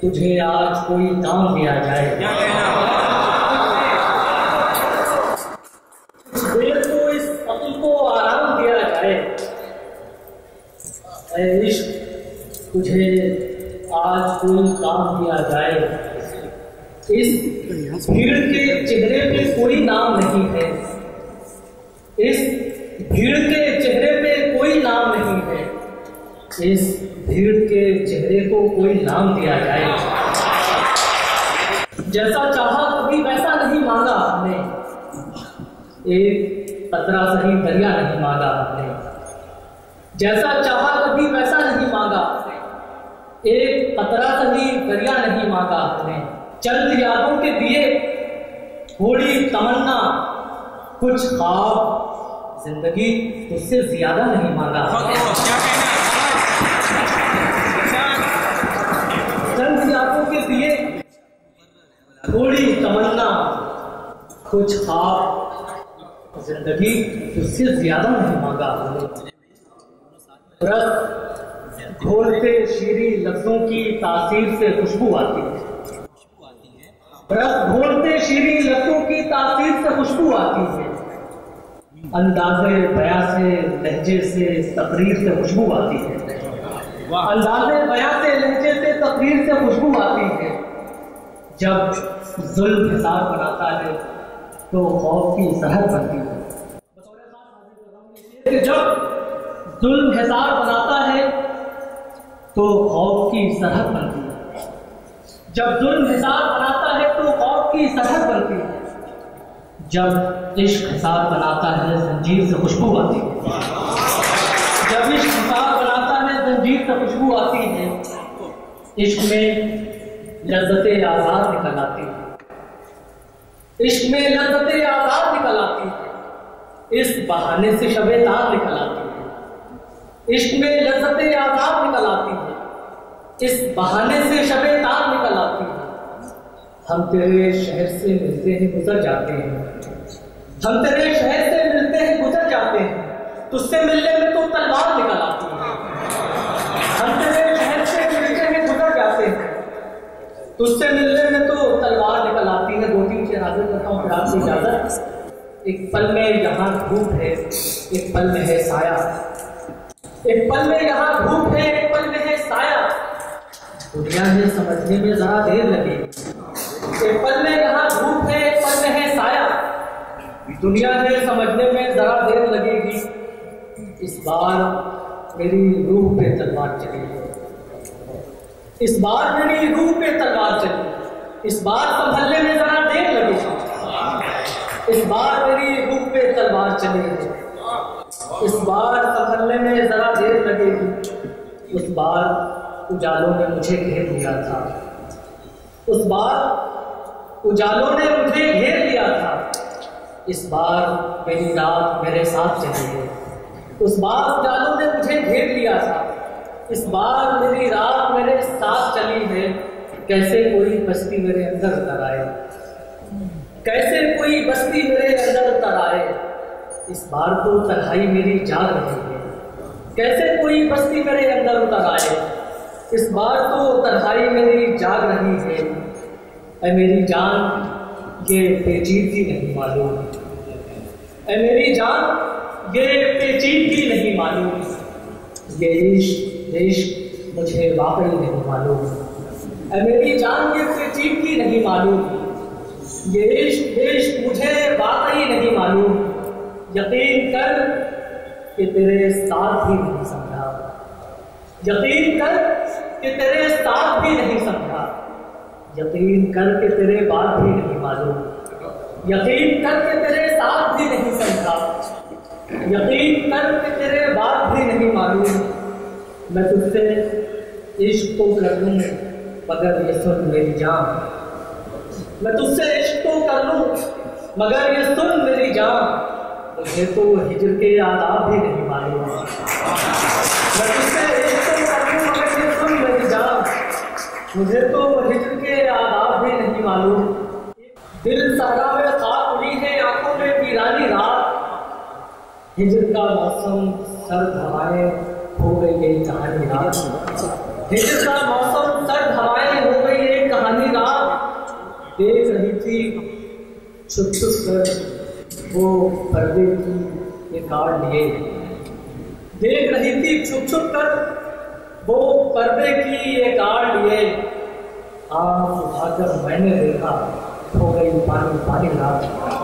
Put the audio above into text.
तुझे आज कोई काम दिया जाए। को इस अक्ल को आराम दिया जाए। इश्क तुझे आज कोई काम दिया जाए। इस भीड़ के चेहरे पे कोई नाम नहीं है। इस भीड़ के चेहरे पे कोई नाम नहीं है इस भीड़ के चेहरे को कोई नाम दिया जाए। जैसा चाहा कभी वैसा नहीं मांगा हमने। एक कतरा सही दरिया नहीं मांगा हमने। जैसा चाहा कभी वैसा नहीं मांगा एक कतरा सही दरिया नहीं मांगा हमने। चंद यादों के दिए थोड़ी तमन्ना। कुछ ख्वाब ज़िंदगी उससे ज़्यादा नहीं मांगा चंद के दिए थोड़ी तमन्ना। कुछ ख्वाब ज़िंदगी उससे ज़्यादा नहीं मांगा घोलते शीरी लफ्जों की तासीर से खुशबू आती है। रस घोलते शीरी लफ्जों की तासीर से खुशबू आती है। अंदाजे बया से लहजे से, तकरीर से खुशबू आती है। अंदाजे बया से लहजे से तकरीर से खुशबू आती है। जब जुल्म हिसाब बनाता है तो खौफ की सरहद बनती है। जब जुल्म हिसाब बनाता है तो खौफ की सरहद बनती है। जब जुल्म हिसाब बनाता है तो खौफ की सरहद बनती है। जब इश्क हिसाब बनाता है, जंजीर से खुशबू आती है। जब इश्क हिसाब से खुशबू आती है। इश्क में लज्जत आज़ाद निकल आती है। इश्क में लज्जत आज़ाद निकल आती है। इस बहाने से शबे तार निकल आती है। इश्क में लज्जत आज़ाद निकल आती है। इस बहाने से शबे तार निकल आती है। हम तेरे शहर से मिलते हैं, गुजर जाते हैं। हम तेरे शहर से मिलते हैं, गुजर जाते हैं। तुझसे मिलने में तो तलवार निकल आती है। तुझसे मिलने में तो तलवार निकल आती है दो तीन शेर हाजिर करता हूँ फिर आपसे इजाज़त। एक पल में यहाँ धूप है, एक पल में है साया। एक पल में यहाँ धूप है, एक पल में है साया। दुनिया में समझने में जरा देर लगी। एक पल में यहाँ धूप है, एक पल में है साया। दुनिया में समझने में जरा देर लगेगी। इस बार मेरी रूह पे तलवार चली। इस बार मेरी रूह पे तलवार चली। इस बार संभलने में जरा देर लगी। इस बार मेरी रूह पे तलवार चली। इस बार संभलने में जरा देर लगेगी उस बार उजालों ने मुझे घेर लिया था। उस बार उजालों ने मुझे घेर लिया था। इस बार मेरी रात मेरे साथ चली है उस बार उजालों ने मुझे घेर लिया था। इस बार मेरी रात मेरे साथ चली है कैसे कोई बस्ती मेरे अंदर उतर आए? कैसे कोई बस्ती मेरे अंदर उतर आए? इस बार तो तन्हाई मेरी जाग रही है। कैसे कोई बस्ती मेरे अंदर उतर आए? इस बार तो तन्हाई मेरी जाग रही है। ऐ मेरी जान, ये पेचीदगी नहीं मालूम। ऐ मेरी जान, ये पेचीदगी नहीं मालूम। ये इश्क इश्क मुझे वाकई नहीं मालूम। मेरी जान ये पेचीदगी नहीं मालूम। ये इश्क इश्क मुझे वाकई नहीं मालूम। यकीन कर कि तेरे साथ भी नहीं समझा। यकीन कर कि तेरे साथ भी नहीं समझा। यकीन कर के तेरे बात भी नहीं मालूम। यकीन कर के तेरे साथ भी नहीं समझा। यकीन कर के तेरे बात भी नहीं मालूम मैं तुझसे इश्क तो कर लूँ, मगर ये सुन मेरी जान। मैं तुझसे इश्क तो कर लूँ, मगर ये सुन मेरी जान। मुझे तो हिजर के आदाब भी नहीं मालूम। मैं तुझसे इश्क तो कर लूँ, मगर ये सुन मेरी जान। मुझे तो हिजर के आदाब भी नहीं मालूम। दिल सहरा में खाक उड़ी है, आँखों में वीरानी रात। हिजर का मौसम सर्द हवाएँ हो गई ये कहानी रात का। मौसम सर्द हवाएँ हो गई ये कहानी रात देख रही थी छुप छुप कर वो पर्दे की कार्ड लिए देख रही थी छुप छुप कर वो पर्दे की ये कार्ड लिए आँख उठाकर मैंने देखा हो गई पानी पानी रात